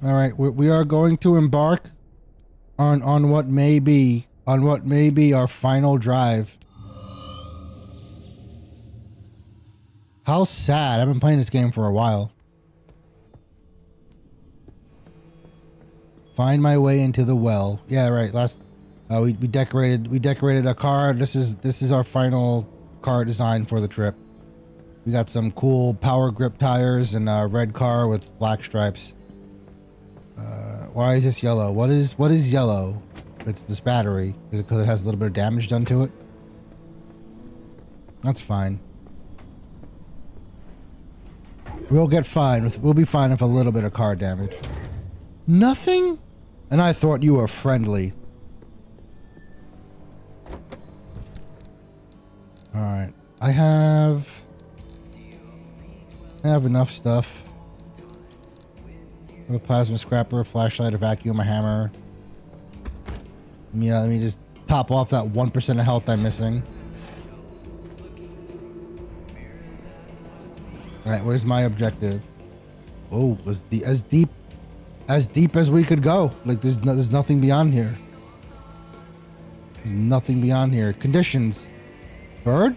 All right, we, we are going to embark on on what may be on what may be our final drive. How sad! I've been playing this game for a while. Find my way into the well. Yeah, right. Last uh, we we decorated we decorated a car. This is this is our final car design for the trip. We got some cool power grip tires and a red car with black stripes. Uh, why is this yellow? What is what is yellow? It's this battery. Is it because it has a little bit of damage done to it? That's fine. We'll get fine. With, we'll be fine with a little bit of car damage. Nothing? And I thought you were friendly. Alright. I have... I have enough stuff. A plasma scrapper, a flashlight, a vacuum, a hammer. Yeah, let me just top off that 1% of health I'm missing. Alright, where's my objective? Oh, was the as deep as deep as we could go. Like there's no, there's nothing beyond here. There's nothing beyond here. Conditions. Bird?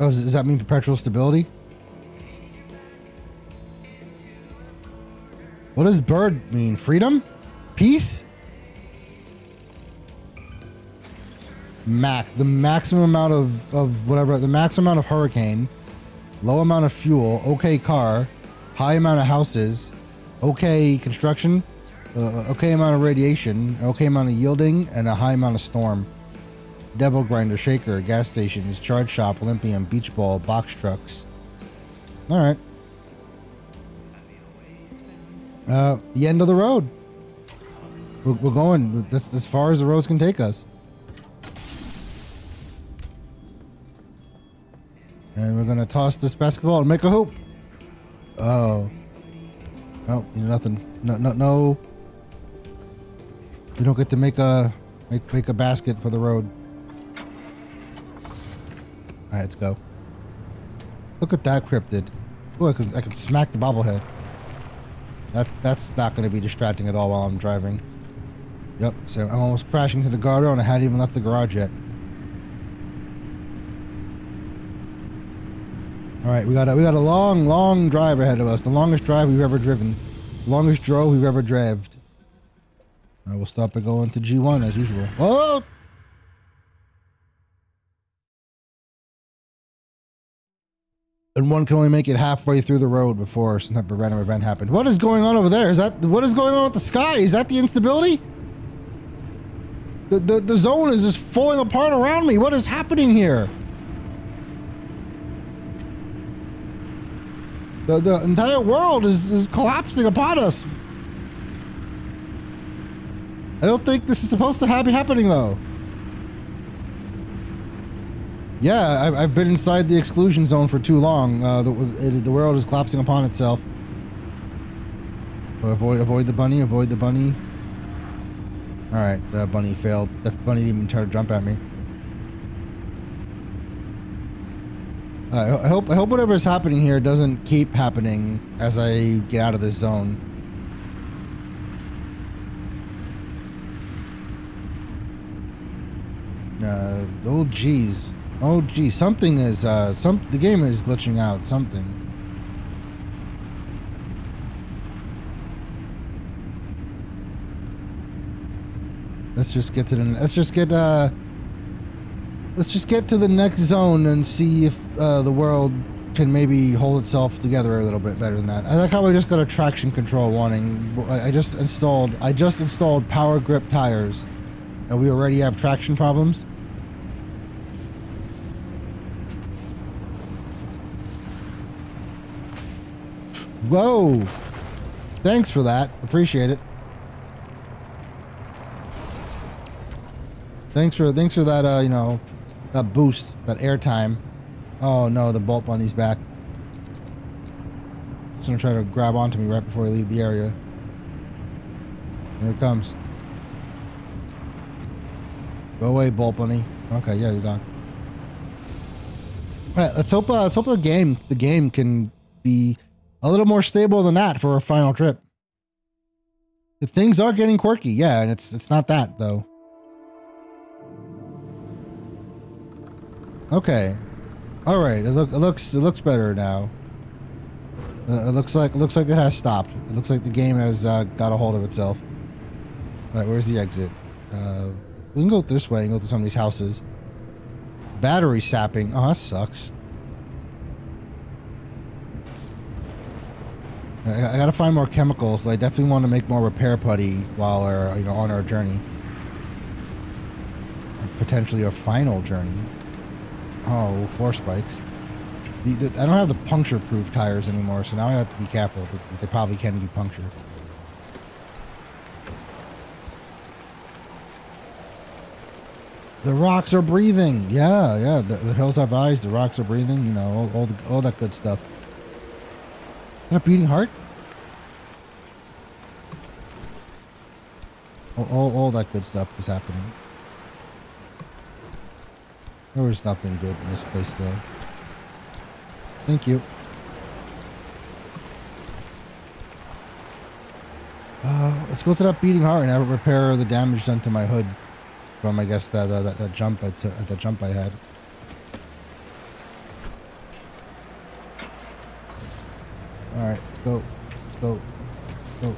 Oh, does that mean perpetual stability? What does bird mean? Freedom? Peace? Mac. The maximum amount of, of whatever. The maximum amount of hurricane. Low amount of fuel. Okay car. High amount of houses. Okay construction. Uh, okay amount of radiation. Okay amount of yielding. And a high amount of storm. Devil grinder, shaker, gas stations, charge shop, Olympium, beach ball, box trucks. All right. Uh, the end of the road. We're, we're going this as far as the roads can take us. And we're gonna toss this basketball and make a hoop. Oh. No, nothing. No, no, no. We don't get to make a make make a basket for the road. All right, let's go. Look at that cryptid. Oh, I can I can smack the bobblehead. That's that's not going to be distracting at all while I'm driving. Yep. So I'm almost crashing to the guardrail, and I hadn't even left the garage yet. All right, we got a we got a long, long drive ahead of us. The longest drive we've ever driven. Longest drove we've ever draved. I will stop and go into G1 as usual. Oh! And one can only make it halfway through the road before some type of random event happened. What is going on over there? Is that what is going on with the sky? Is that the instability? The the, the zone is just falling apart around me. What is happening here? The, the entire world is, is collapsing upon us. I don't think this is supposed to be happening though. Yeah, I've, I've been inside the exclusion zone for too long. Uh, the, it, the world is collapsing upon itself. avoid, avoid the bunny, avoid the bunny. All right, the bunny failed. The bunny didn't even try to jump at me. I hope I hope whatever is happening here doesn't keep happening as I get out of this zone. Uh, oh geez, oh geez, something is uh, some the game is glitching out. Something. Let's just get to the. Let's just get uh. Let's just get to the next zone and see if uh, the world can maybe hold itself together a little bit better than that. I like how I just got a traction control warning. I just installed I just installed power grip tires, and we already have traction problems. Whoa! Thanks for that. Appreciate it. Thanks for thanks for that. Uh, you know, that boost, that airtime. Oh no, the bolt bunny's back. It's gonna try to grab onto me right before I leave the area. Here it comes. Go away, bolt bunny. Okay, yeah, you're gone. All right, let's hope. Uh, let's hope the game, the game can be a little more stable than that for a final trip. The things are getting quirky, yeah, and it's it's not that though. Okay. All right. It look it looks it looks better now. Uh, it looks like it looks like it has stopped. It looks like the game has uh, got a hold of itself. All right, where's the exit? Uh, we can go this way and go to some of these houses. Battery sapping. Oh, that sucks. I, I gotta find more chemicals. I definitely want to make more repair putty while we're you know on our journey. Potentially our final journey. Oh, floor spikes. The, the, I don't have the puncture-proof tires anymore, so now I have to be careful because they probably can be punctured. The rocks are breathing. Yeah, yeah. The, the, hills have eyes. The rocks are breathing. You know, all, all, the, all that good stuff. That a beating heart? All, all, all that good stuff is happening. There was nothing good in this place, though. Thank you. Uh, let's go to that beating heart and have it repair the damage done to my hood from, I guess, that uh, that, that jump at that jump I had. Right, let's go. Let's go. Go.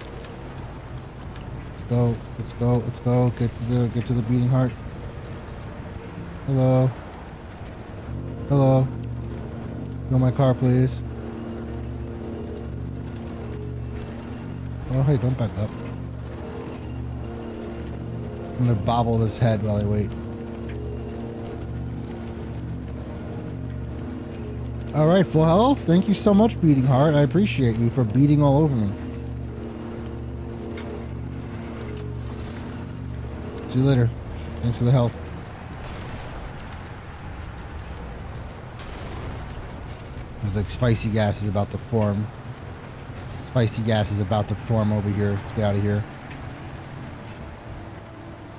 Let's go. Let's go. Let's go. Get to the get to the beating heart. Hello. Hello. Go my car, please. Oh, hey, don't back up. I'm gonna bobble his head while I wait. Alright, full health. Thank you so much, Beating Heart. I appreciate you for beating all over me. See you later. Thanks for the health. like spicy gas is about to form. Spicy gas is about to form over here. Let's get out of here.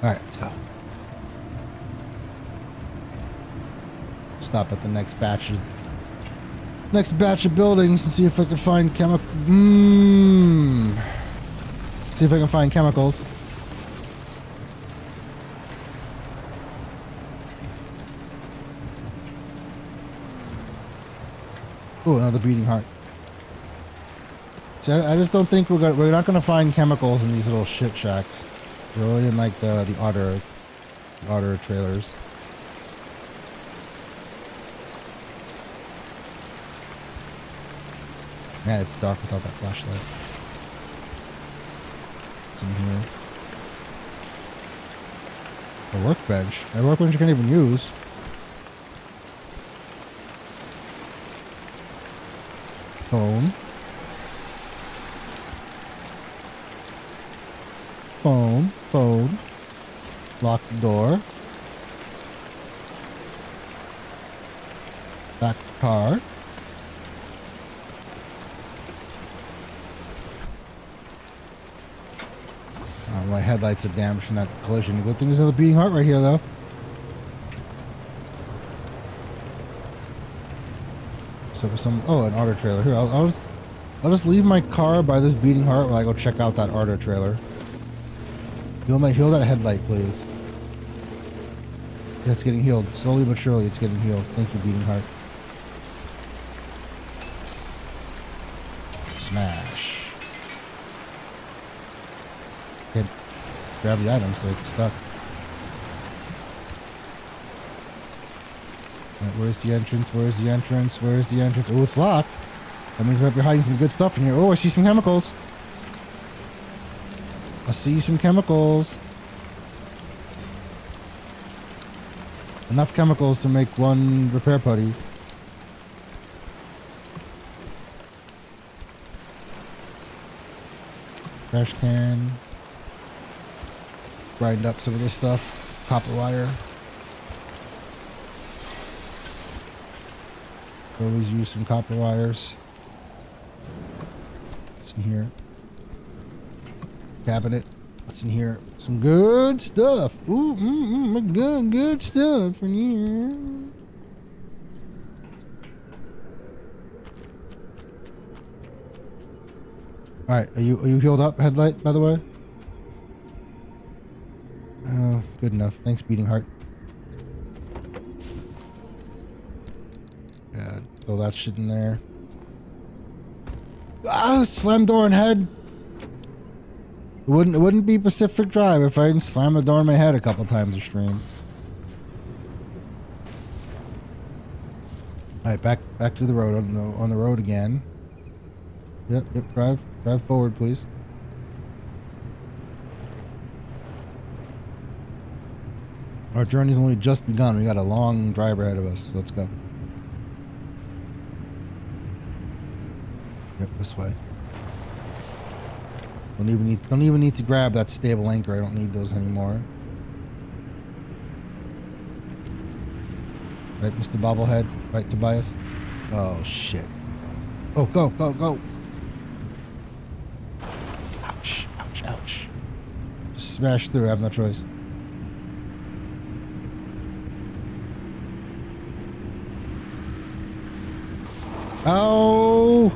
Alright, let's go. Stop at the next batches. Next batch of buildings and see if I can find chemical. Mmm. See if I can find chemicals. Oh, another beating heart. See, I, I, just don't think we're gonna, we're not gonna find chemicals in these little shit shacks. They're only in like the the otter, the otter trailers. Man, it's dark without that flashlight. What's in here? A workbench. A workbench you can't even use. Phone. Phone. Phone. Lock the door. Back car. Oh, headlights are damaged from that collision. Good thing there's another beating heart right here, though. So for some oh an auto trailer here. I'll, I'll just I'll just leave my car by this beating heart while I go check out that auto trailer. Heal my heal that headlight, please. Yeah, it's getting healed slowly but surely. It's getting healed. Thank you, beating heart. Smash. Can't grab the item, so it's stuck. Right, where's the entrance? Where's the entrance? Where's the entrance? Oh, it's locked. That means we might be hiding some good stuff in here. Oh, I see some chemicals. I see some chemicals. Enough chemicals to make one repair putty. Trash can. Grind up some of this stuff. Copper wire. Always use some copper wires. What's in here? Cabinet. What's in here? Some good stuff. Ooh, mm, mm, good, good stuff in here. All right, are you are you healed up, headlight? By the way. Good enough. Thanks, beating heart. Yeah, throw that shit in there. Ah, slam door in head. It wouldn't it wouldn't be Pacific Drive if I didn't slam the door in my head a couple times a stream. All right, back back to the road on the on the road again. Yep, yep. Drive drive forward, please. Our journey's only just begun. We got a long drive ahead of us. Let's go. Yep, this way. Don't even need don't even need to grab that stable anchor. I don't need those anymore. Right, Mr. Bobblehead? Right, Tobias? Oh shit. Oh go, go, go. Ouch, ouch, ouch. Just smash through, I have no choice. Oh!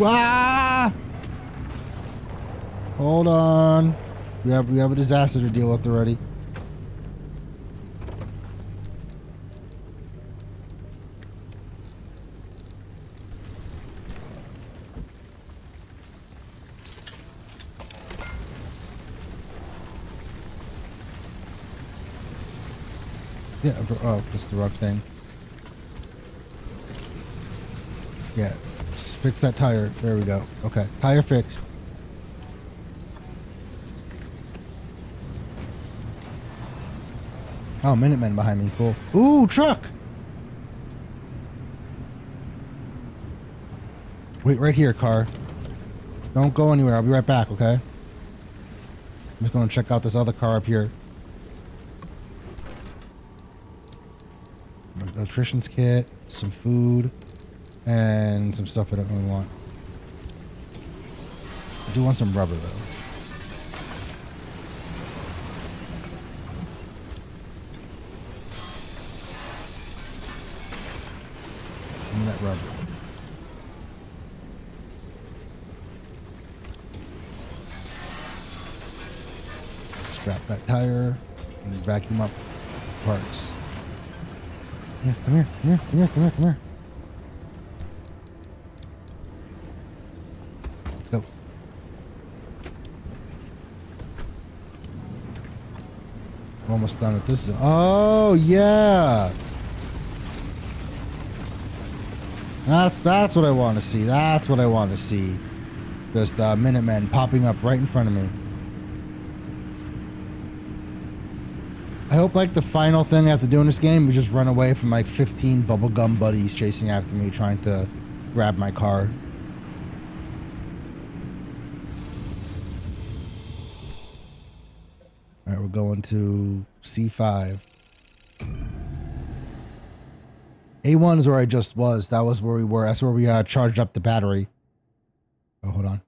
Wah! Hold on. We have we have a disaster to deal with already. Yeah, oh, just the wrong thing. Yeah, fix that tire. There we go. Okay, tire fixed. Oh, Minutemen behind me. Cool. Ooh, truck! Wait right here, car. Don't go anywhere. I'll be right back, okay? I'm just going to check out this other car up here. Electrician's kit, some food, and some stuff I don't really want. I do want some rubber, though. Give that rubber. Scrap that tire and vacuum up parts. Yeah, come here, come here, come here, come here, come here. Let's go. We're almost done with this. Oh yeah. That's that's what I want to see. That's what I want to see. Just uh, Minutemen popping up right in front of me. I hope like the final thing I have to do in this game, we just run away from like 15 bubblegum buddies chasing after me, trying to grab my car. To C5. A1 is where I just was. That was where we were. That's where we uh, charged up the battery. Oh, hold on.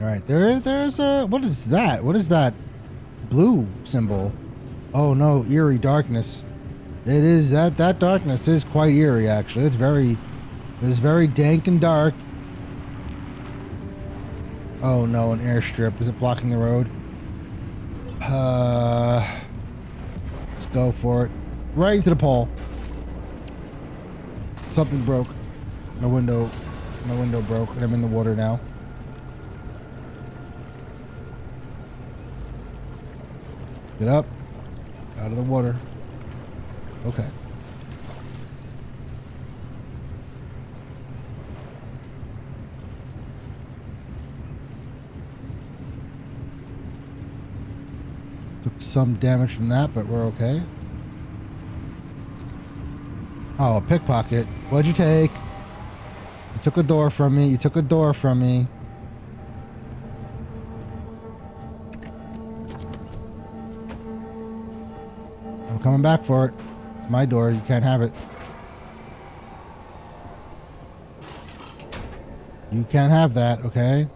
All right, there, there's a. What is that? What is that blue symbol? Oh no, eerie darkness. It is that that darkness is quite eerie. Actually, it's very, it's very dank and dark. Oh no, an airstrip. Is it blocking the road? Uh, let's go for it. Right into the pole. Something broke. My window, my window broke, and I'm in the water now. Get up. Out of the water. Okay. Some damage from that, but we're okay. Oh, a pickpocket. What'd you take? You took a door from me. You took a door from me. I'm coming back for it. It's my door. You can't have it. You can't have that, okay?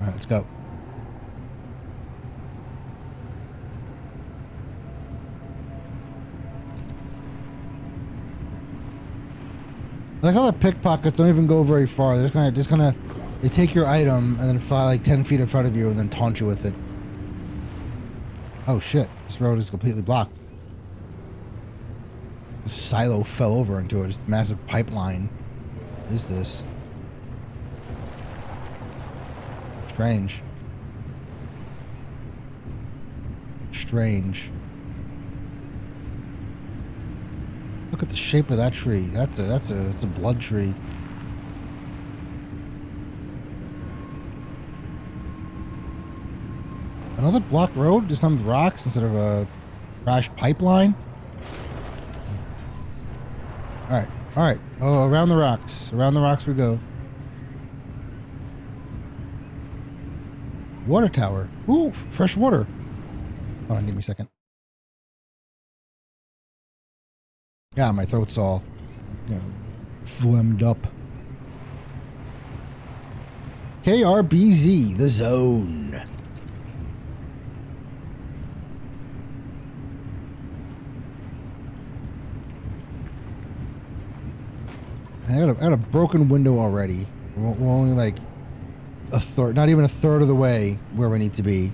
All right, let's go. Like how the pickpockets don't even go very far. They're just kind of just kind of they take your item and then fly like ten feet in front of you and then taunt you with it. Oh shit! This road is completely blocked. The silo fell over into a massive pipeline. What is this? Strange. Strange. Look at the shape of that tree. That's a that's a it's a blood tree. Another blocked road, just some rocks instead of a crashed pipeline. All right, all right. Oh, around the rocks. Around the rocks we go. Water tower. Ooh, fresh water. Hold on, give me a second. Yeah, my throat's all, you know, phlegmed up. KRBZ, the zone. I got, a, I got a broken window already. We're, we're only like a third, not even a third of the way where we need to be.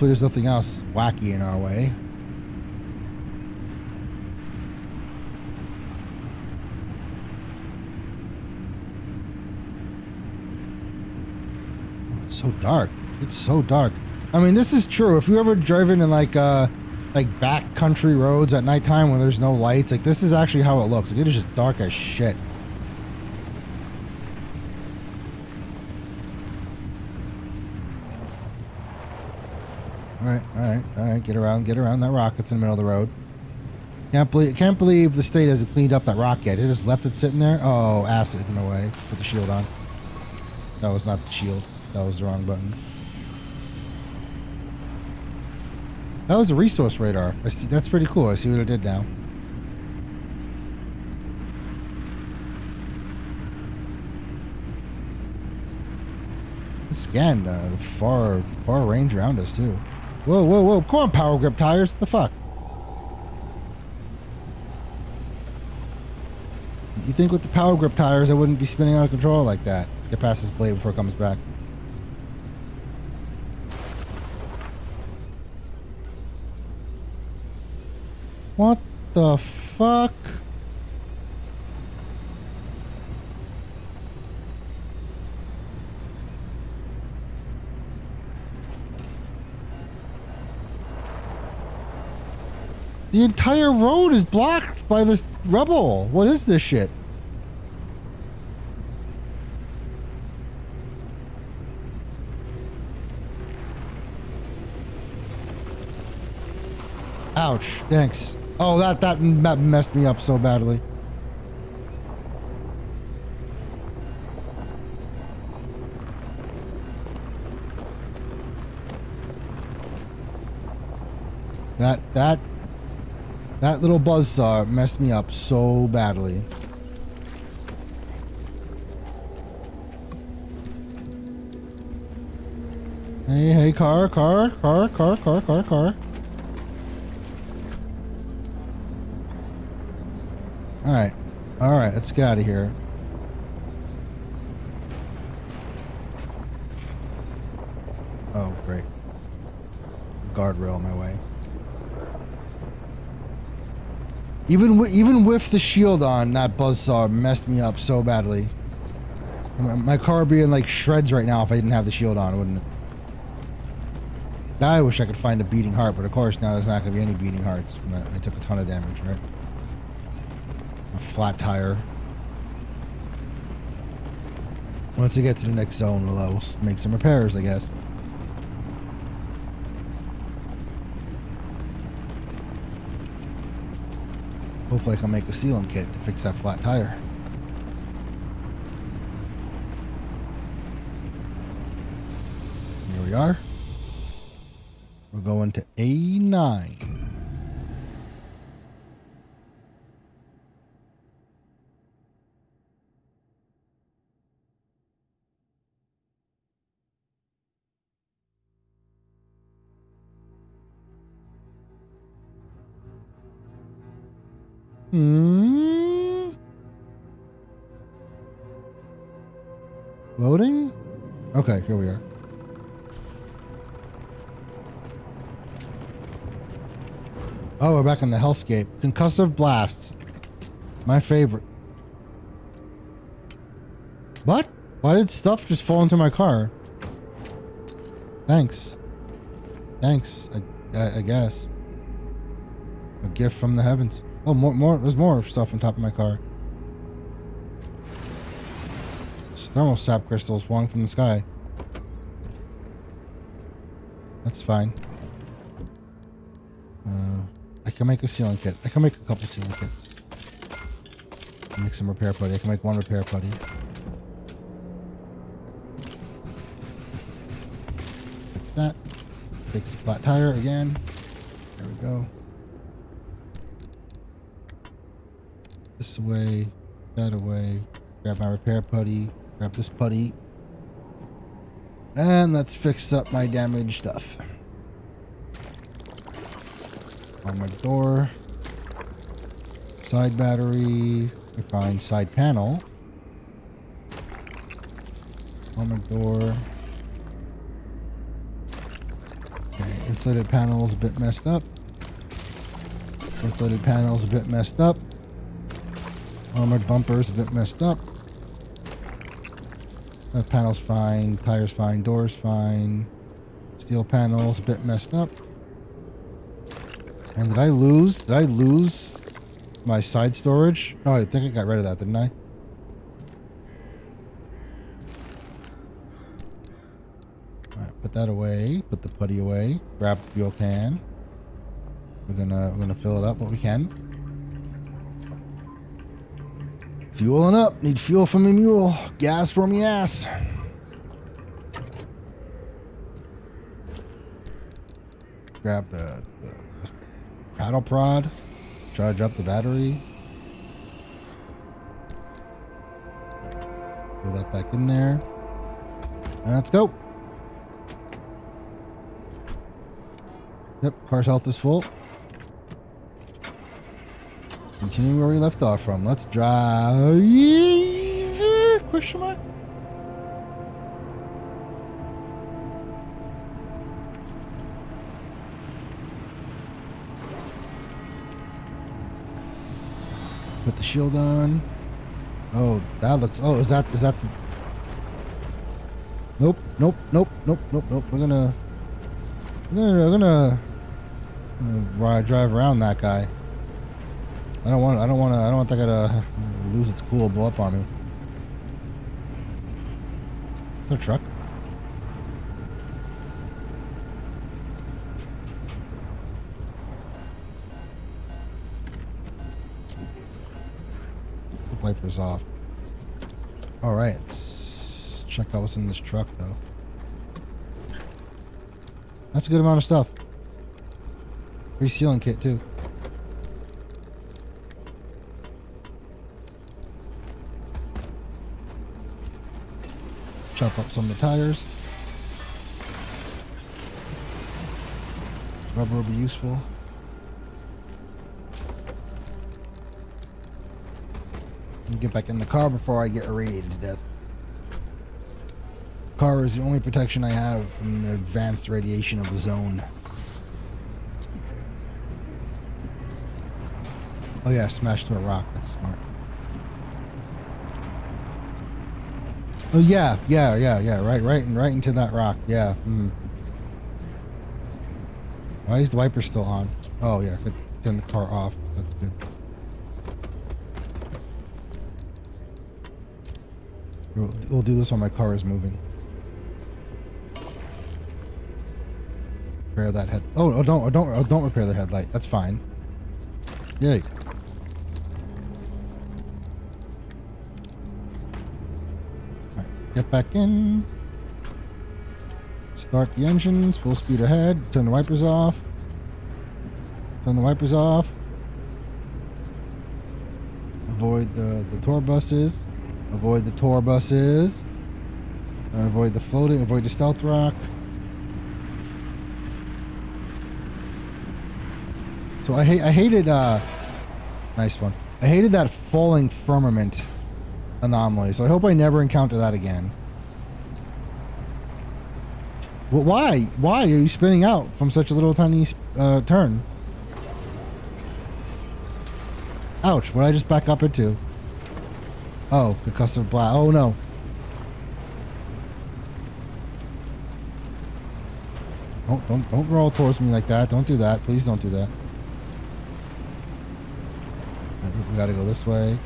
Hopefully there's nothing else wacky in our way. Oh, it's so dark. It's so dark. I mean, this is true. If you ever driven in like uh like back country roads at nighttime when there's no lights, like this is actually how it looks. Like it is just dark as shit. Alright, alright, get around, get around that rock that's in the middle of the road. Can't believe can't believe the state hasn't cleaned up that rock yet. It just left it sitting there. Oh, acid in the way. Put the shield on. That was not the shield. That was the wrong button. That was a resource radar. See, that's pretty cool. I see what it did now. It scanned uh, far, far range around us too. Whoa, whoa, whoa! Come on, power grip tires. What the fuck? You think with the power grip tires, I wouldn't be spinning out of control like that? Let's get past this blade before it comes back. What the fuck? The entire road is blocked by this rubble. What is this shit? Ouch. Thanks. Oh, that, that, messed me up so badly. That, that, that little buzzsaw messed me up so badly. Hey, hey, car, car, car, car, car, car, car. Alright. Alright, let's get out of here. Oh, great. Guardrail my way. Even even with the shield on, that buzzsaw messed me up so badly. My car would be in like shreds right now if I didn't have the shield on, wouldn't it? Now I wish I could find a beating heart, but of course now there's not going to be any beating hearts. I took a ton of damage, right? A flat tire. Once we get to the next zone, we'll, uh, we'll make some repairs, I guess. Hopefully I can make a sealant kit to fix that flat tire. Here we are. We're going to A9. Here we are. Oh, we're back in the hellscape. Concussive blasts. My favorite. What? Why did stuff just fall into my car? Thanks. Thanks, I, I, I guess. A gift from the heavens. Oh, more, more. There's more stuff on top of my car. Thermal sap crystals falling from the sky. That's fine. Uh, I can make a sealing kit. I can make a couple sealing kits. Make some repair putty. I can make one repair putty. Fix that. Fix the flat tire again. There we go. This away. That away. Grab my repair putty. Grab this putty. And let's fix up my damaged stuff. My door. Side battery. We find side panel. My door. Okay, insulated panels a bit messed up. Insulated panels a bit messed up. Armored bumpers a bit messed up. That panel's fine. Tires fine. Doors fine. Steel panels a bit messed up. And did I lose? Did I lose my side storage? Oh, I think I got rid of that, didn't I? Alright, put that away. Put the putty away. Grab the fuel can. We're gonna we're gonna fill it up what we can. Fueling up. Need fuel for me mule. Gas for me ass. Grab the, paddle prod. Charge up the battery. Fill that back in there. Let's go. Yep, car's health is full. Continue where we left off from. Let's drive. Question mark. The shield on. Oh, that looks. Oh, is that is that the? Nope, nope, nope, nope, nope, nope. We're gonna. We're gonna. We're gonna. gonna drive around that guy. I don't want. I don't want to. I don't want that guy to lose its cool, blow up on me. Is there a truck? Wipers off. All right. Let's check out what's in this truck, though. That's a good amount of stuff. Resealing kit too. chop up some of the tires. Rubber will be useful. Get back in the car before I get irradiated to death. Car is the only protection I have from the advanced radiation of the zone. Oh yeah, smashed to a rock. That's smart. Oh yeah, yeah, yeah, yeah. Right, right, and right into that rock. Yeah. Mm. Why is the wiper still on? Oh yeah, could turn the car off. That's good. We'll, we'll do this while my car is moving. Repair that head. Oh, oh don't, oh, don't, oh, don't repair the headlight. That's fine. Yay. Get back in. Start the engines, full speed ahead. Turn the wipers off. Turn the wipers off. Avoid the, the tour buses. Avoid the tour buses. Avoid the floating. Avoid the stealth rock. So I hate I hated uh Nice one. I hated that falling firmament anomaly, so I hope I never encounter that again. Well, why? Why are you spinning out from such a little tiny uh, turn? Ouch, what did I just back up into? Oh, because of black. Oh no. Don't, don't, don't roll towards me like that. Don't do that. Please don't do that. We gotta go this way.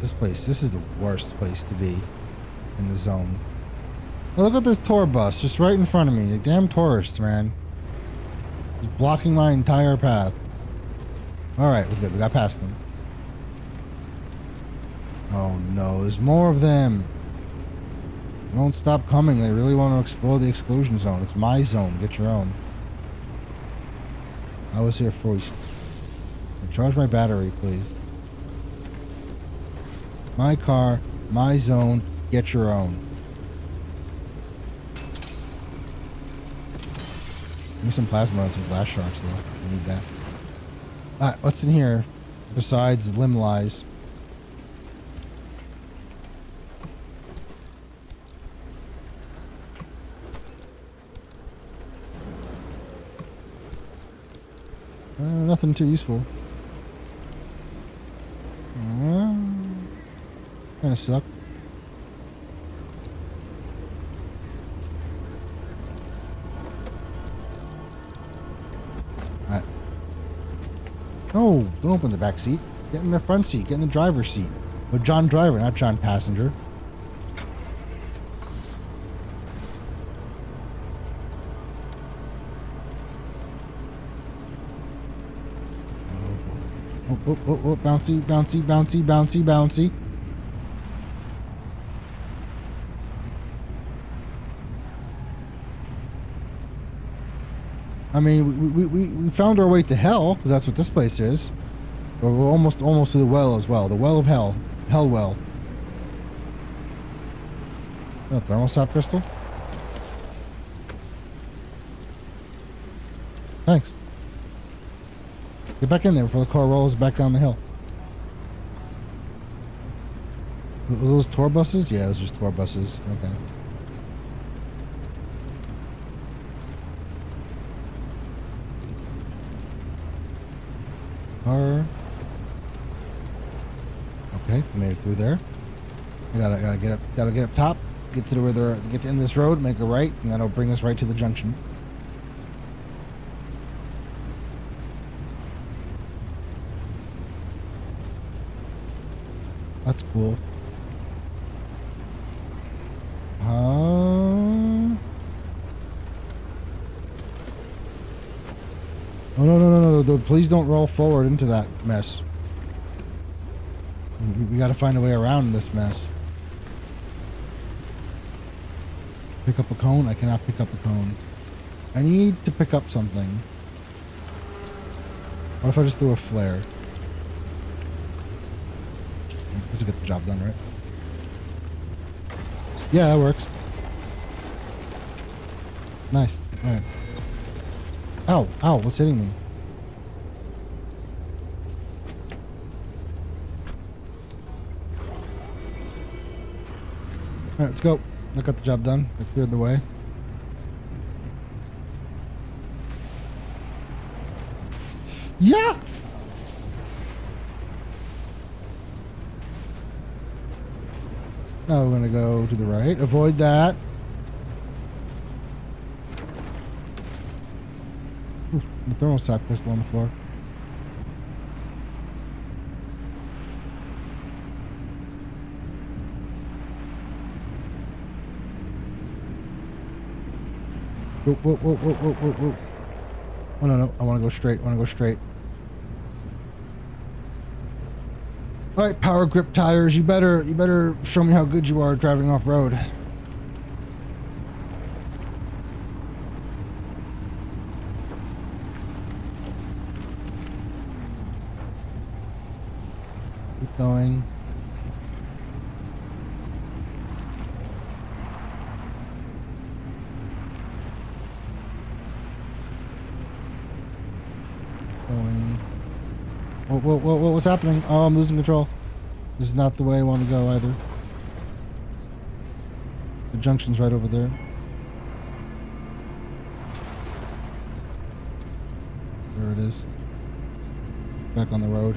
This place, this is the worst place to be in the zone. Look at this tour bus just right in front of me. The damn tourists, man. Just blocking my entire path. Alright, we're good. We got past them. Oh no, there's more of them. They don't stop coming. They really want to explore the exclusion zone. It's my zone. Get your own. I was here first. Charge my battery, please. My car, my zone, get your own. Give me some plasma and some glass sharks, though. I need that. Alright, what's in here besides limb lies? Uh, nothing too useful. Uh, kind of suck. Don't open the back seat. Get in the front seat. Get in the driver's seat. With John Driver, not John Passenger. Oh, oh, oh, oh, bouncy, bouncy, bouncy, bouncy, bouncy. I mean, we, we, we found our way to hell, because that's what this place is. We're almost almost to the well as well. The well of hell. Hell well. A thermostat crystal? Thanks. Get back in there before the car rolls back down the hill. Those tour buses? Yeah, those just tour buses. Okay. Car. Okay, made it through there. I gotta gotta get up gotta get up top, get to where they're get to end this road, make a right, and that'll bring us right to the junction. That's cool. Uh... Oh no no no! no. Please don't roll forward into that mess. We, we got to find a way around this mess. Pick up a cone? I cannot pick up a cone. I need to pick up something. What if I just threw a flare? This will get the job done, right? Yeah, that works. Nice. Alright. Ow, ow, what's hitting me? Alright, let's go. I got the job done. I cleared the way. Yeah! Now we're going to go to the right. Avoid that. Ooh, the thermostat crystal on the floor. Whoa, whoa, whoa, whoa, whoa, whoa, whoa. Oh, no, no. I want to go straight. I want to go straight. All right, power grip tires. You better, you better show me how good you are driving off road. Keep going. going. Whoa, whoa, whoa, whoa, what's happening? Oh, I'm losing control. This is not the way I want to go either. The junction's right over there. There it is. Back on the road.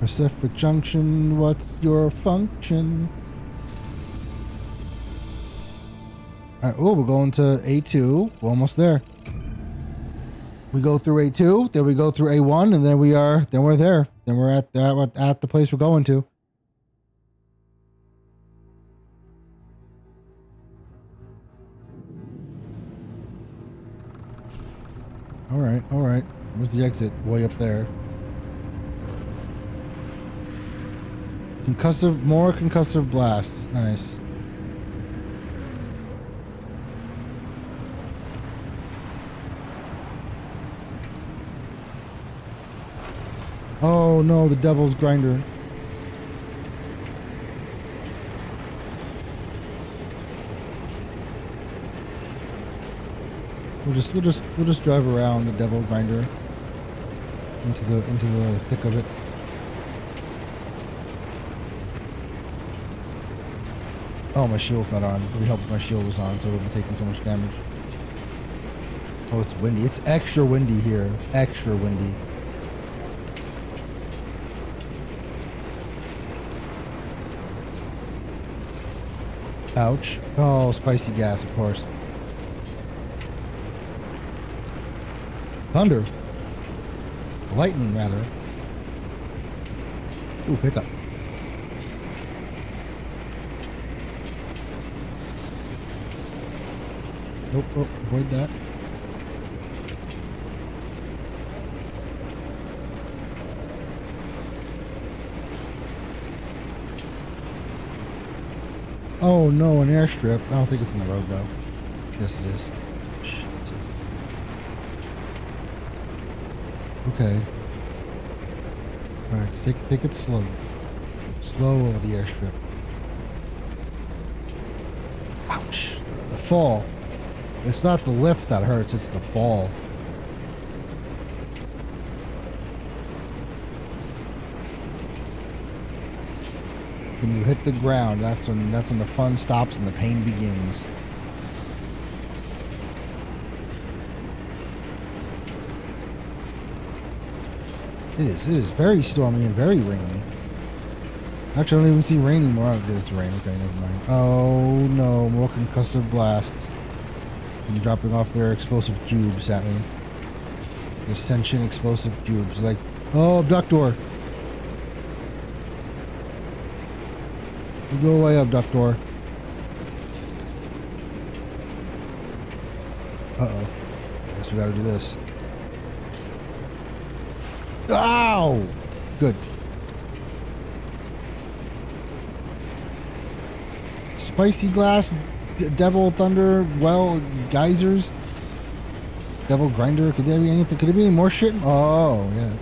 Pacific Junction, what's your function? All right, oh, we're going to A2. We're almost there. We go through A2, then we go through A1, and then we are, then we're there. Then we're at the, at the place we're going to. All right, all right. Where's the exit? Way up there. Concussive, more concussive blasts. Nice. Oh no, the devil's grinder. We'll just we'll just we'll just drive around the devil grinder into the into the thick of it. Oh, my shield's not on. We helped my shield was on, so we'll be taking so much damage. Oh, it's windy. It's extra windy here. Extra windy. Ouch. Oh, spicy gas, of course. Thunder. Lightning, rather. Ooh, pickup. Nope, oh, avoid that. Oh no, an airstrip. I don't think it's in the road though. Yes, it is. Shit. Okay. Alright, take, take it slow. Slow over the airstrip. Ouch. The fall. It's not the lift that hurts, it's the fall. When you hit the ground, that's when that's when the fun stops and the pain begins. It is. It is very stormy and very rainy. Actually, I don't even see rain anymore. Oh, it's rain. Okay, never mind. Oh no, more concussive blasts. And dropping off their explosive cubes at me. Ascension explosive cubes. Like, oh, abductor. You go away, abductor. Uh-oh. Guess we gotta do this. Ow! Good. Spicy glass, devil thunder, well, geysers, devil grinder. Could there be anything? Could there be any more shit? Oh, yeah.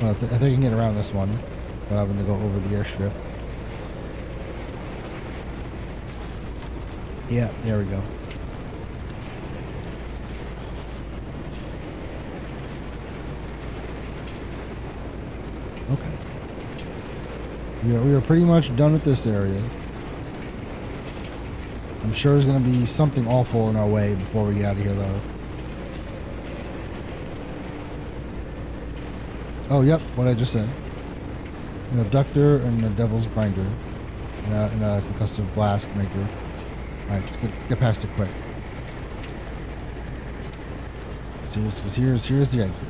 Well, I, th I think I can get around this one without having to go over the airstrip. Yeah, there we go. Okay. We are, we are pretty much done with this area. I'm sure there's going to be something awful in our way before we get out of here, though. Oh, yep, what I just said. An abductor and a devil's grinder. And a, and a concussive blast maker. Alright, let's get, let's get past it quick. See, because here's, here's the exit.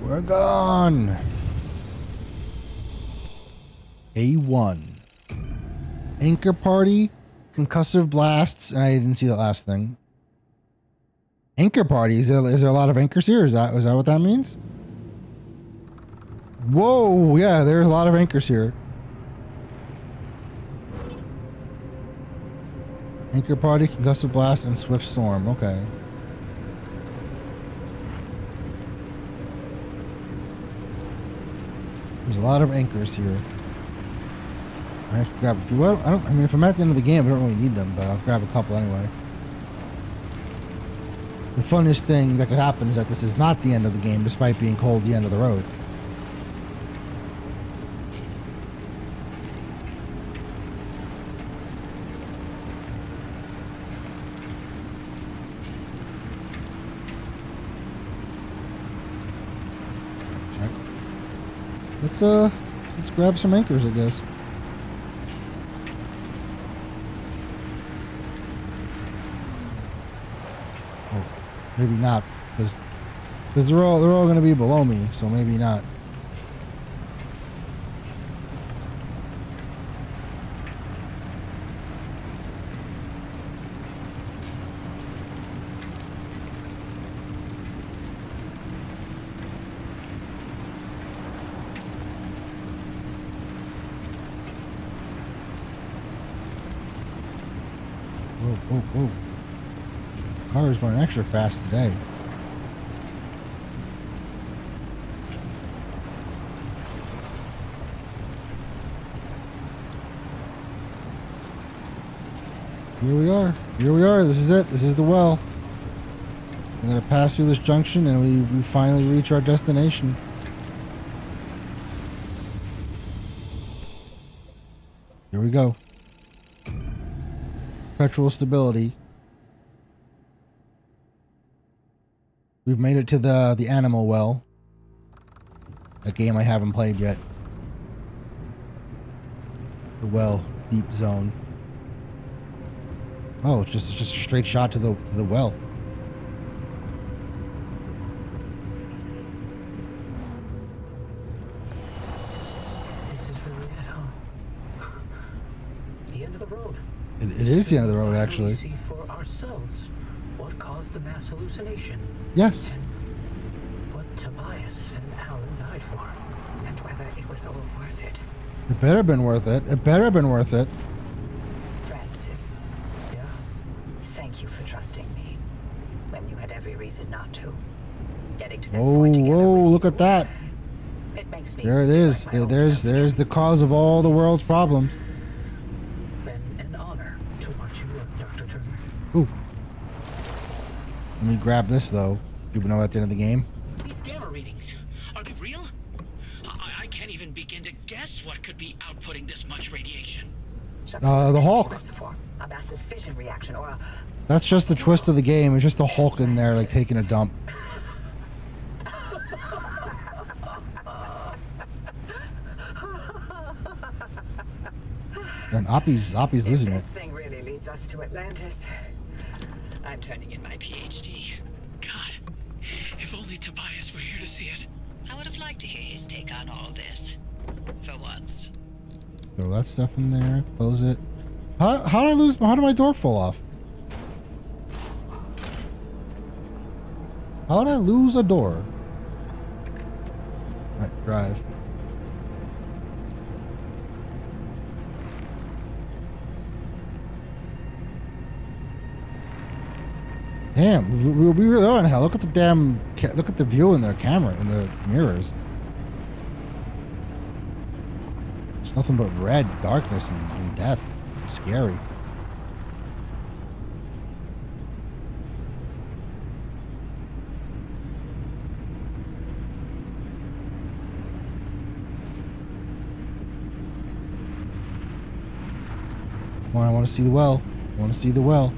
We're gone. A1. Anchor party, concussive blasts, and I didn't see that last thing. Anchor party, is there, is there a lot of anchors here? Is that, is that what that means? Whoa, yeah, there's a lot of anchors here. Anchor party, concussive blast, and swift storm. Okay. There's a lot of anchors here. I can grab a few. I don't, I don't. I mean, if I'm at the end of the game, I don't really need them, but I'll grab a couple anyway. The funniest thing that could happen is that this is not the end of the game, despite being called the end of the road. Alright. Let's uh, let's grab some anchors, I guess. Maybe not, because because they're all they're all going to be below me, so maybe not. Whoa, whoa, whoa. Car is going extra fast today. Here we are. Here we are. This is it. This is the well. I'm going to pass through this junction and we, we finally reach our destination. Here we go. Perpetual stability. We've made it to the the animal well. A game I haven't played yet. The well, deep zone. Oh, it's just it's just a straight shot to the to the well. This is really it, huh? The end of the road. It, it is the end of the road, actually. See for ourselves what caused the mass hallucination Yes. and what Tobias and Alan died for. and whether it was all worth it. It better have been worth it. It better have been worth it. Francis, Yeah. thank you for trusting me when you had every reason not to. Getting to this Whoa, point together whoa, oh, look you, at that. It makes me There it is. like There, there's there's the cause of all the world's problems. Been an honor to watch you work, Dr. Turner. Ooh. Let me grab this though. Do we know at the end of the game? These gamma readings, are they real? I, I can't even begin to guess what could be outputting this much radiation. Uh, the Hulk. a massive fission reaction, or a That's just the twist of the game. It's just a Hulk in there like taking a dump. And Oppie's Oppie's if losing it. this thing really leads us to Atlantis. See it. I would have liked to hear his take on all this. For once. Throw that stuff in there. Close it. How how did I lose? How did my door fall off? How did I lose a door? Right, drive. Damn, we, we really are in hell. Look at the damn, look at the view in the camera, in the mirrors. It's nothing but red, darkness, and, and death. Scary. Come on, I want to see the well. I want to see the well.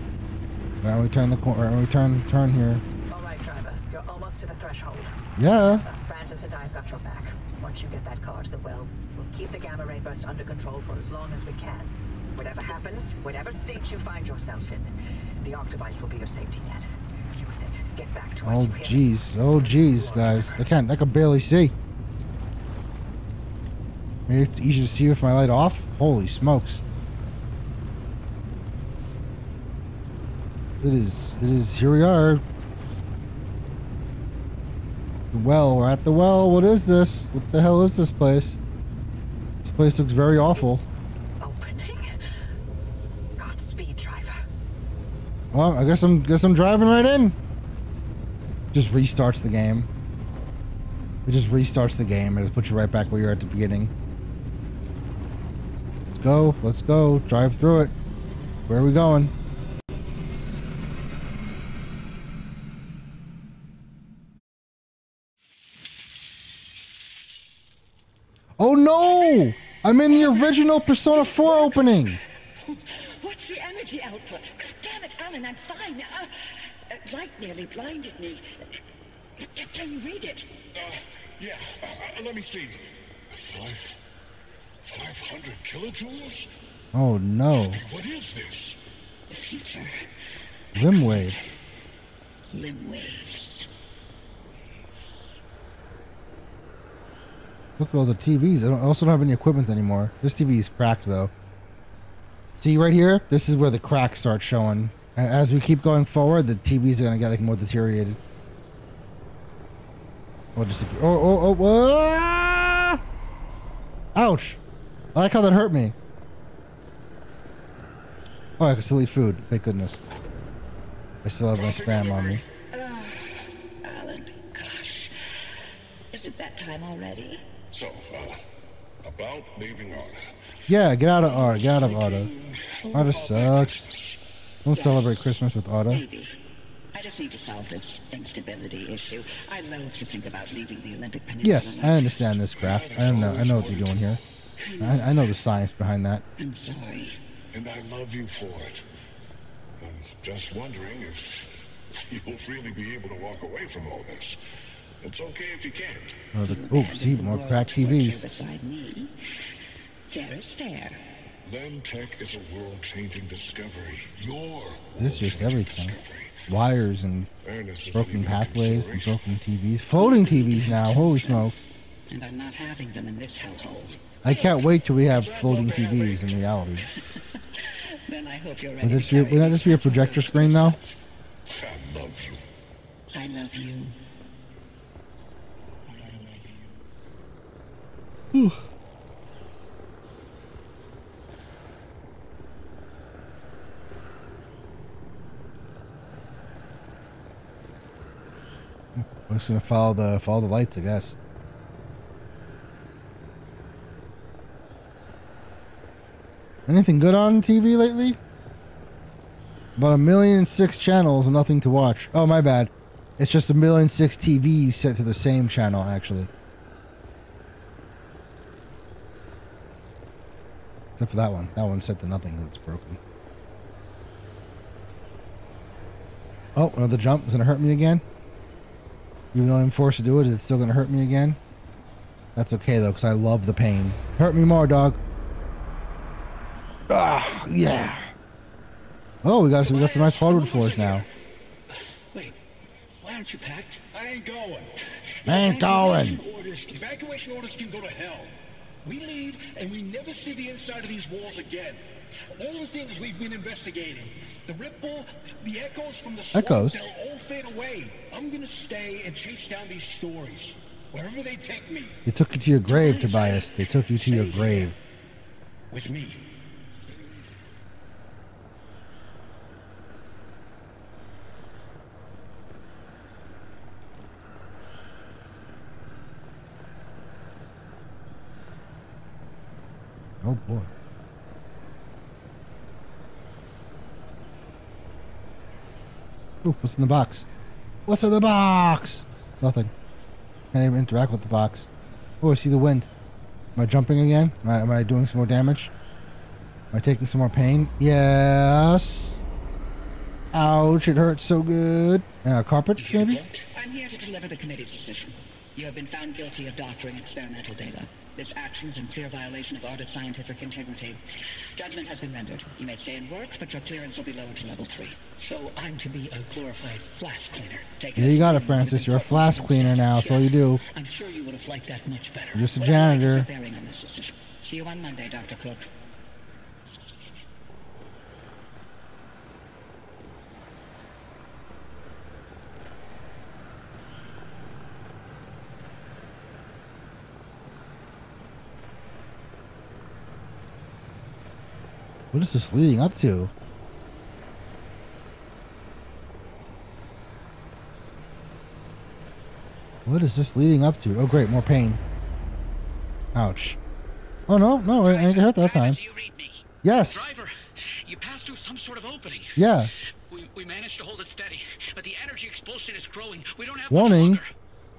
Don't we turn the corner? We turn turn here? All right, driver, you're almost to the threshold. Yeah. Uh, Francis and I have got your back. Once you get that car to the well, we'll keep the gamma ray burst under control for as long as we can. Whatever happens, whatever state you find yourself in, the arc device will be your safety net. Use it. Get back to us. Oh hear me? jeez. Oh jeez, guys. I can't. I can barely see. Maybe it's easier to see with my light off. Holy smokes. It is. It is. Here we are. The well. We're at the well. What is this? What the hell is this place? This place looks very awful. Opening. Godspeed, driver. Well, I guess I'm guess I'm driving right in. Just restarts the game. It just restarts the game and it puts you right back where you're at the beginning. Let's go. Let's go. Drive through it. Where are we going? Oh no! I'm in the original Persona 4 opening. What's the energy output? Damn it, Alan, I'm fine. Uh, uh, light nearly blinded me. Uh, Can, can you read it? Uh, yeah, uh, let me see. Five... 500 kilojoules? Oh no. What is this? The future. Limb waves. Limb waves. Look at all the TVs. I, don't, I also don't have any equipment anymore. This TV is cracked though. See right here? This is where the cracks start showing. As we keep going forward, the TVs are gonna get like more deteriorated. Oh, disappear. Oh, oh, oh, ah! Ouch! I like how that hurt me. Oh, I can still eat food. Thank goodness. I still have my spam on me. Alan, gosh. Is it that time already? So, uh, about leaving Arda. Yeah, get out of Arda. Get out of Arda. Arda sucks. Don't celebrate Christmas with Arda. Maybe. I just need to solve this instability issue. I loathe to think about leaving the Olympic Peninsula. Yes, I understand this graph. I know. I know what you're doing here. I, I know the science behind that. I'm sorry. And I love you for it. I'm just wondering if you'll really be able to walk away from all this. It's okay if you can't. Oh, the, oh see, more cracked Work here TVs. beside me. Fair is fair. Len Tech is a world-changing discovery. Your This is just everything. discovery. Wires and Fairness broken pathways and broken TVs. Floating TVs now. Holy smokes! And I'm not having them in this hellhole. I can't wait till we have floating TVs in reality. Then I hope you're ready. Would this to be? Would that just be a projector screen though? I love you. I love you. I'm just gonna follow the follow the lights, I guess. Anything good on TV lately? About a million and six channels and nothing to watch. Oh, my bad. It's just a million six TVs set to the same channel, actually. Except for that one. That one's set to nothing because it's broken. Oh, another jump. Is it gonna hurt me again? Even though I'm forced to do it, is it still gonna hurt me again? That's okay though, because I love the pain. Hurt me more, dog. Ah, yeah. Oh, we got we got some nice hardwood floors now. Wait, why aren't you packed? I ain't going. I Ain't going. Orders, evacuation orders can go to hell. We leave and we never see the inside of these walls again. All the things we've been investigating, the ripple, the echoes from the swamp, Echoes? they'll all fade away. I'm gonna stay and chase down these stories. Wherever they take me, They took you to your grave, Tobias. They took you to your grave. with me. Oh boy. Ooh, what's in the box? What's in the box? Nothing. Can't even interact with the box. Oh, I see the wind. Am I jumping again? Am I, am I doing some more damage? Am I taking some more pain? Yes. Ouch, it hurts so good. Uh, carpets, maybe? I'm here to deliver the committee's decision. You have been found guilty of doctoring experimental data. This action is in clear violation of ARDA's scientific integrity. Judgment has been rendered. You may stay and work, but your clearance will be lowered to level three. So I'm to be a glorified flask cleaner. Take Yeah, you got it, Francis. You're a flask cleaner now. That's all you do. I'm sure you would have liked that much better. You're just a janitor. bearing on this decision. See you on Monday, Dr. Cook. What is this leading up to? What is this leading up to? Oh, great, more pain. Ouch. Oh no, no, I didn't get hurt that Driver, time. Do you read me? Yes. Driver, you passed through some sort of opening. Yeah. We, we managed to hold it steady, but the energy expulsion is growing. We don't have Warning. much longer.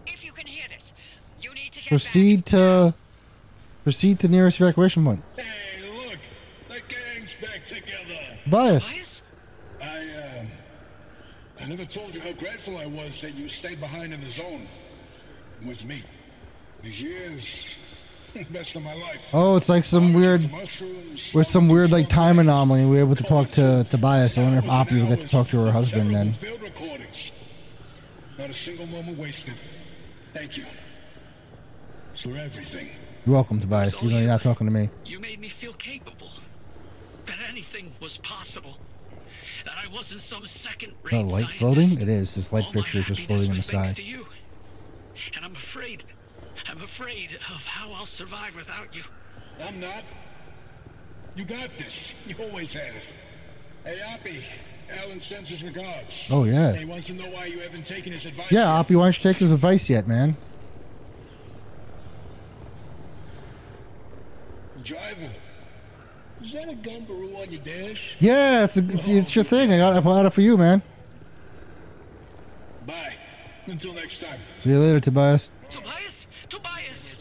If you can hear this, you need to get Proceed back. to proceed to nearest evacuation point. Hey, look, the gang's back together. Bias. Bias? I, um, I never told you how grateful I was that you stayed behind in the zone with me. These years, best of my life. Oh, it's like some weird with some weird like time anomaly. We were able to talk to to Bias. I wonder if Oppie will get to talk to her husband then. Not a single moment wasted. Thank you. For everything. You're welcome, Tobias. You know you're not talking to me. You made me feel capable. That anything was possible. That I wasn't some second-rate The light scientist. floating? It is. This light All my fixture is just floating in the sky. To you. And I'm afraid, I'm afraid of how I'll survive without you. I'm not. You got this. You always have. Hey, Oppie. Alan sends his regards. Oh yeah. He wants to know why you haven't taken his advice. Yeah, yet. Oppie, why don't you take his advice yet, man? Driver. Is that a gumbaroo on your dash? Yeah, it's, a, it's it's your thing. I got I bought it for you, man. Bye. Until next time. See you later, Tobias. Tobias? Tobias!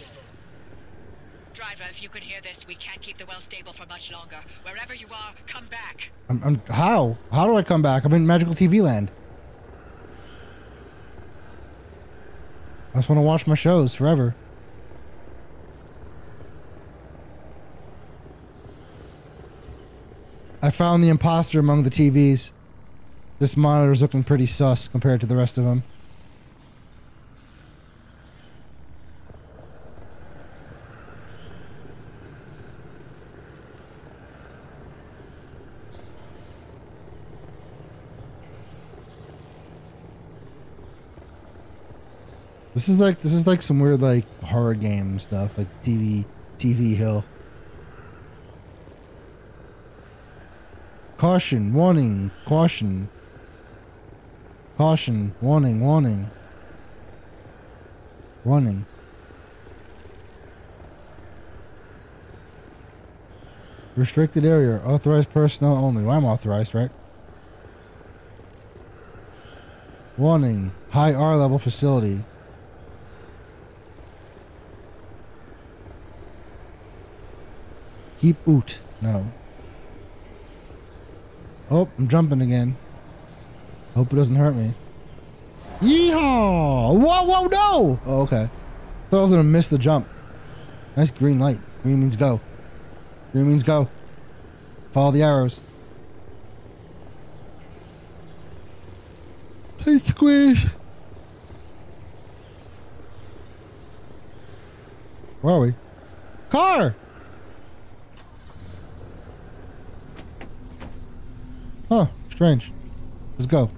Driver, if you can hear this, we can't keep the well stable for much longer. Wherever you are, come back. I'm, I'm how how do I come back? I'm in magical TV land. I just want to watch my shows forever. I found the imposter among the TVs. This monitor's looking pretty sus compared to the rest of them. This is like this is like some weird like horror game stuff, like TV TV Hill. Caution, warning, caution. Caution, warning, warning. Warning. Restricted area, authorized personnel only. Well, I'm authorized, right? Warning, high R level facility. Keep oot. No. Oh, I'm jumping again. Hope it doesn't hurt me. Yeehaw! Whoa, whoa, no! Oh, okay. Thought I was gonna miss the jump. Nice green light. Green means go. Green means go. Follow the arrows. Please squeeze. Where are we? Car! Huh, strange. Let's go.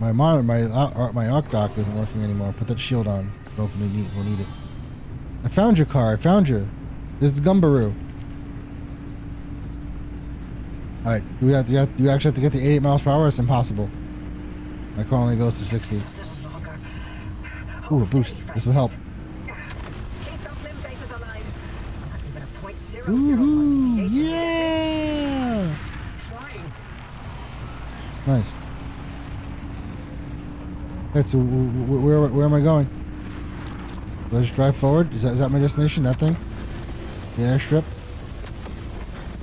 My monitor, my uh, uh, my arc dock isn't working anymore. Put that shield on. Go we need, we'll need it. I found your car. I found you. This is Gumbaroo. All right. Do we have? Do you, have, do you actually have to get to 88 miles per hour? It's impossible. My car only goes to 60. Just a little longer. Ooh, a boost. This will help. Francis. A. Yeah! Nice. That's w- where where am I going? I just drive forward? Is that is that my destination? That thing? The airstrip?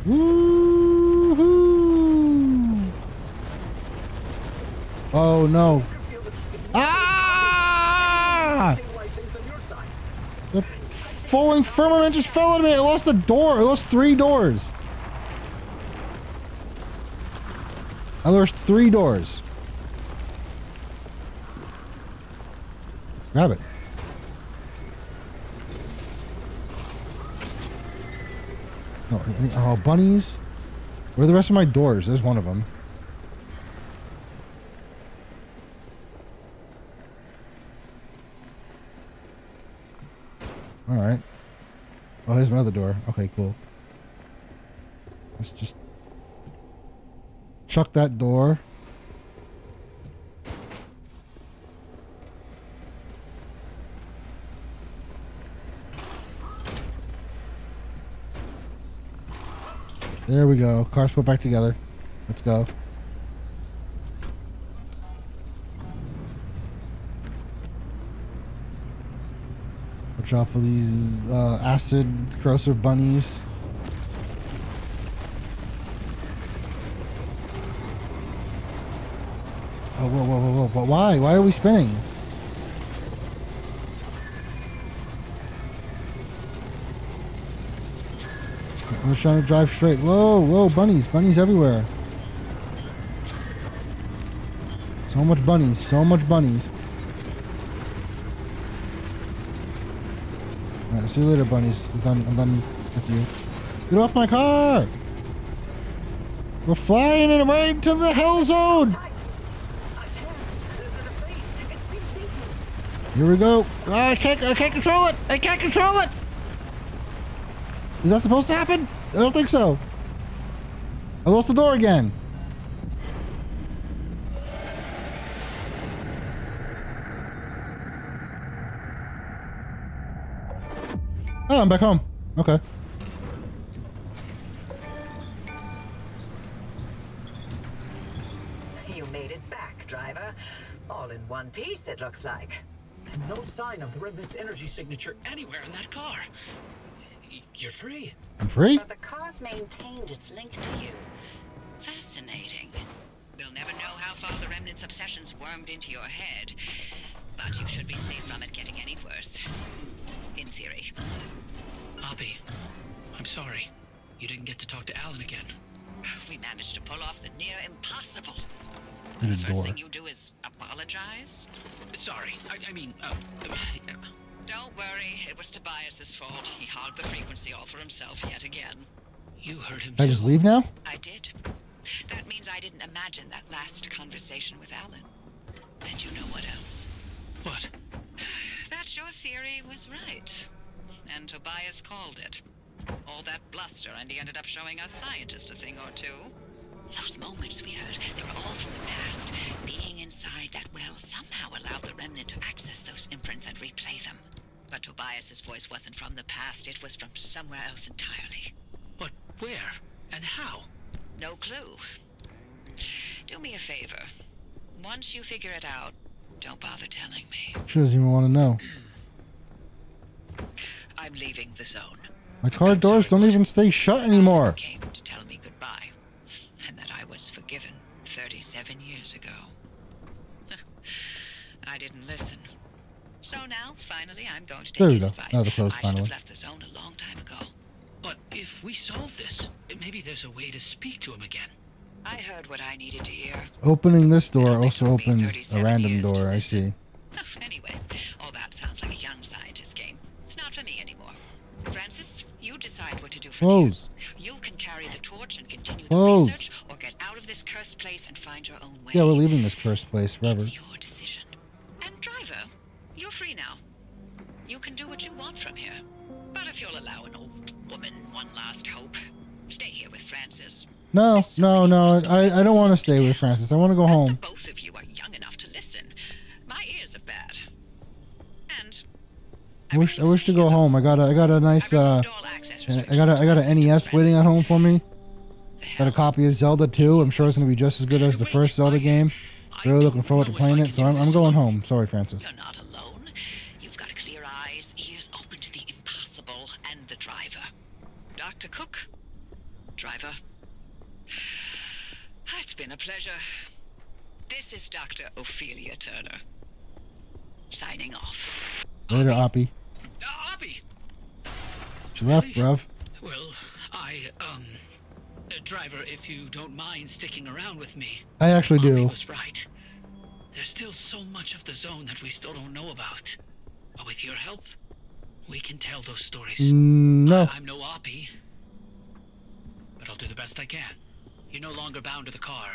Woohoo! Oh no! Ah! Stabilize things on your side. The falling firmament just fell on me. I lost a door. I lost three doors. I lost three doors. Grab it. No, oh, bunnies. Where are the rest of my doors? There's one of them. there's my other door. Okay, cool. Let's just chuck that door. There we go. Cars put back together. Let's go. Watch of these uh, acid corrosive bunnies. Oh, whoa, whoa, whoa, whoa. But why? Why are we spinning? I was trying to drive straight. Whoa, whoa, bunnies. Bunnies everywhere. So much bunnies. So much bunnies. See you later, bunnies. I'm done, I'm done with you. Get off my car! We're flying it right to the hell zone! Here we go. Oh, I can't, I can't control it! I can't control it! Is that supposed to happen? I don't think so. I lost the door again. Oh, I'm back home. Okay. You made it back, driver. All in one piece, it looks like. And no sign of the Remnant's energy signature. Anywhere in that car. You're free. I'm free? But the car's maintained its link to you. Fascinating. We'll never know how far the remnant's obsessions wormed into your head, but you should be safe from it getting any worse. In theory. Oppie, I'm sorry. You didn't get to talk to Alan again. We managed to pull off the near impossible. In the a first door. thing you do is apologize? Sorry. I, I mean, uh, uh, Don't worry, it was Tobias's fault. He hogged the frequency all for himself yet again. you heard him. Can I just leave now? I did. That means I didn't imagine that last conversation with Alan. And you know what else? What? That your theory was right. And Tobias called it. All that bluster, and he ended up showing us scientists a thing or two. Those moments we heard, they were all from the past. Being inside that well somehow allowed the remnant to access those imprints and replay them. But Tobias's voice wasn't from the past, it was from somewhere else entirely. But where? And how? No clue. Do me a favor. Once you figure it out, don't bother telling me. She doesn't even want to know. I'm leaving the zone. My car doors don't even stay shut anymore. Came to tell me goodbye, and that I was forgiven 37 years ago. I didn't listen. So now, finally, I'm going to take There we his go. advice. Now the close I should have left the zone a long time ago. But if we solve this, maybe there's a way to speak to him again. I heard what I needed to hear. Opening this door also opens a random door. I see. Anyway, all that sounds like a young scientist game. It's not for me anymore. Francis, you decide what to do for Close. You can carry the torch and continue Close. the research, or get out of this cursed place and find your own way. Yeah, we're leaving this cursed place forever. It's your decision. And driver, you're free now. You can do what you want from here. But if you'll allow an old woman one last hope, stay here with Francis. No, no, no. I, I don't want to to stay with. Francis. I want to go home. Both of you are young enough to listen. My ears are bad. And I wish I wish to go home. I got a I got a nice uh I got a I got an NES waiting at home for me. Got a copy of Zelda 2. I'm sure it's gonna be just as good as the first Zelda game. Really looking forward to playing it. So I'm, I'm going home. Sorry, Francis. Been a pleasure. This is Dr. Ophelia Turner. Signing off. Later, Oppie. Uh, Oppie! She left, bruv. Well, I, um... uh, driver, if you don't mind sticking around with me. I actually Oppie do. was right. There's still so much of the zone that we still don't know about. But with your help, we can tell those stories. Mm, No. I'm no Oppie. But I'll do the best I can. You're no longer bound to the car.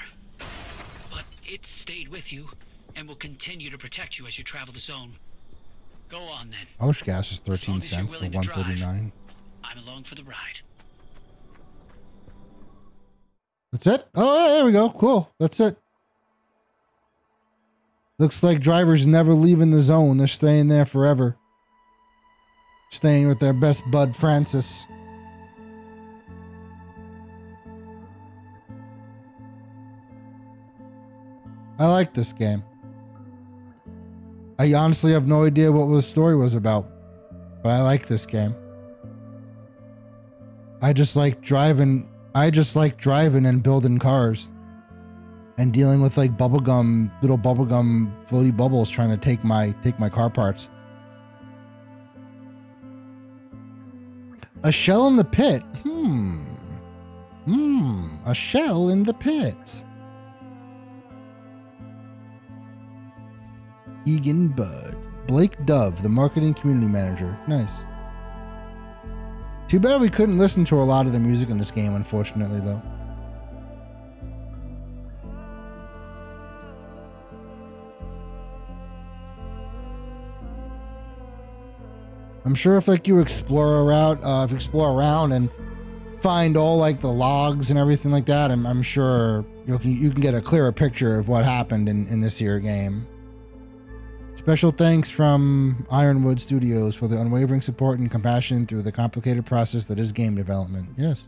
But it stayed with you, and will continue to protect you as you travel the zone. Go on then. Wish gas is 13 as cents, so willing to drive. 139. I'm along for the ride. That's it? Oh, there we go. Cool. That's it. Looks like drivers never leaving the zone. They're staying there forever. Staying with their best bud, Francis. I like this game. I honestly have no idea what the story was about, but I like this game. I just like driving. I just like driving and building cars and dealing with like bubblegum, little bubblegum floaty bubbles trying to take my take my car parts. A shell in the pit. Hmm. Hmm. A shell in the pit. Egan Bud. Blake Dove, the marketing community manager. Nice. Too bad we couldn't listen to a lot of the music in this game, unfortunately, though. I'm sure if like you explore around, uh, if you explore around and find all like the logs and everything like that, I'm, I'm sure you can you can get a clearer picture of what happened in in this year game. Special thanks from Ironwood Studios for the unwavering support and compassion through the complicated process that is game development. Yes.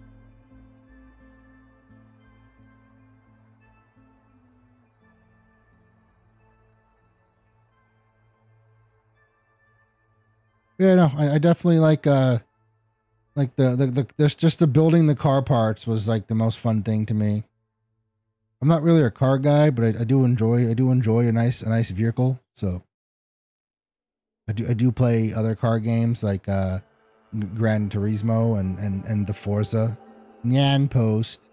Yeah, no, I, I definitely like uh like the, the the there's just the building the car parts was like the most fun thing to me. I'm not really a car guy, but I, I do enjoy I do enjoy a nice a nice vehicle. So I do I do play other car games like uh Gran Turismo and and and the Forza Nyan Post.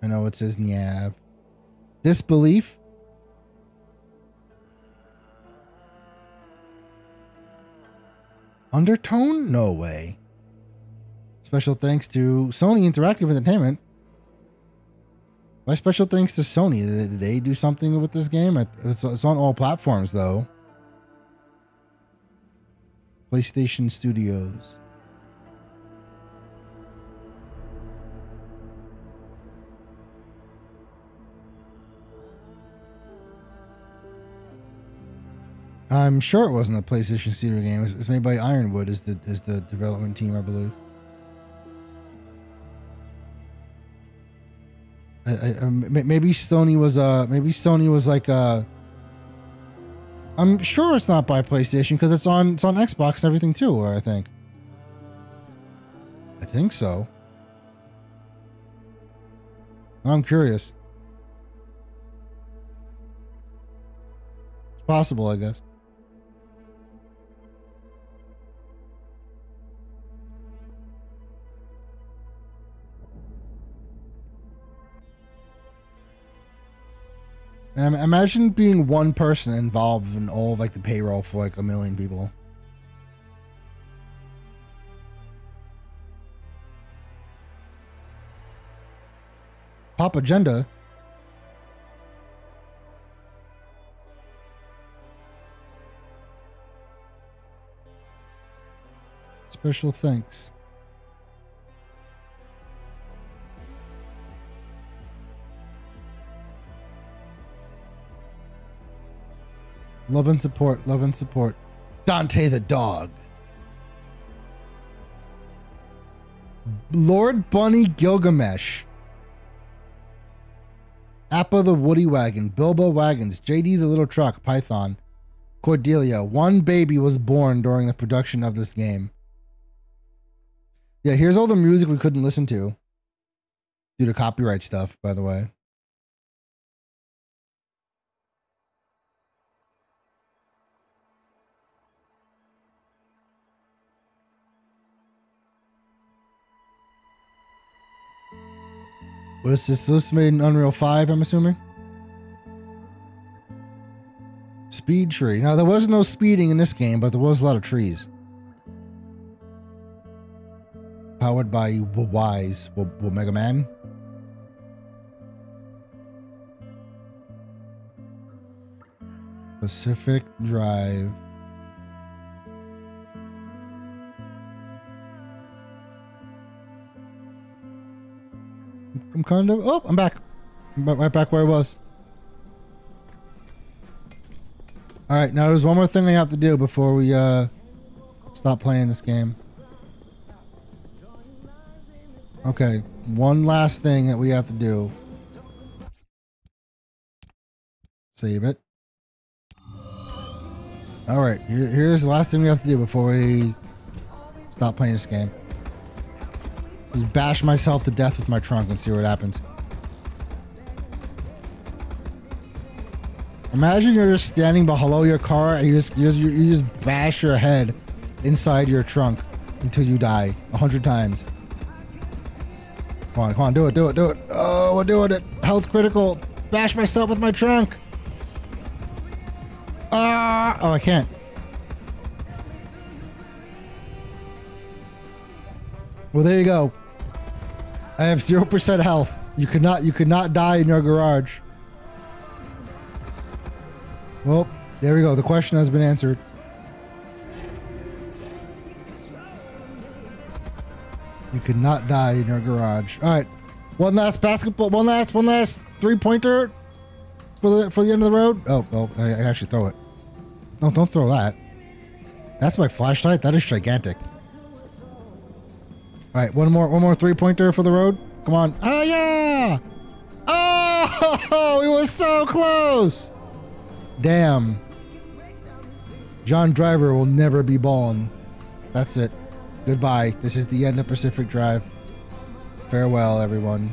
I know it says Nyav. Disbelief. Undertone? No way. Special thanks to Sony Interactive Entertainment. My special thanks to Sony? Did they do something with this game? It's, it's on all platforms, though. PlayStation Studios. I'm sure it wasn't a PlayStation Studio game. It was made by Ironwood is the is the development team, I believe. I, I, um, maybe Sony was uh maybe Sony was like uh I'm sure it's not by PlayStation because it's on it's on Xbox and everything too. I think. I think so. I'm curious. It's possible, I guess. Um, imagine being one person involved in all of, like the payroll for like a million people. Pop agenda. Special thanks. Love and support, love and support. Dante the dog. Lord Bunny Gilgamesh. Appa the Woody Wagon, Bilbo Wagons, JD the Little Truck, Python, Cordelia. One baby was born during the production of this game. Yeah, here's all the music we couldn't listen to due to copyright stuff, by the way. What is this? This made in Unreal 5, I'm assuming? Speed tree. Now, there was no speeding in this game, but there was a lot of trees. Powered by Wwise, Mega Man. Pacific Drive. I'm kind of. Oh, I'm back. I'm right back where I was. All right, now there's one more thing I have to do before we uh stop playing this game. Okay, one last thing that we have to do. Save it. All right, here, here's the last thing we have to do before we stop playing this game. Just bash myself to death with my trunk and see what happens. Imagine you're just standing below your car and you just you just, you just bash your head inside your trunk until you die a hundred times. Come on, come on, do it, do it, do it. Oh, we're doing it. Health critical. Bash myself with my trunk. Ah! Oh, I can't. Well, there you go. I have zero percent health. You could not. You could not die in your garage. Well, there we go. The question has been answered. You could not die in your garage. All right. One last basketball. One last. One last three pointer for the for the end of the road. Oh, oh! I, I actually throw it. No, don't throw that. That's my flashlight. That is gigantic. All right, one more, one more three pointer for the road. Come on. Oh yeah! Oh, we were so close. Damn. John Driver will never be balling. That's it. Goodbye. This is the end of Pacific Drive. Farewell, everyone.